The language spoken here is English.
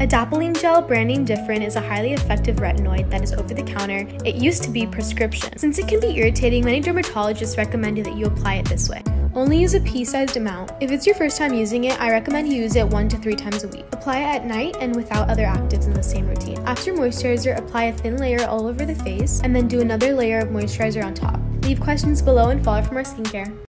Adapalene gel, brand name Differin, is a highly effective retinoid that is over the counter. It used to be prescription. Since it can be irritating, many dermatologists recommend that you apply it this way. Only use a pea-sized amount. If it's your first time using it, I recommend you use it one to three times a week. Apply it at night and without other actives in the same routine. After moisturizer, apply a thin layer all over the face and then do another layer of moisturizer on top. Leave questions below and follow from our skincare.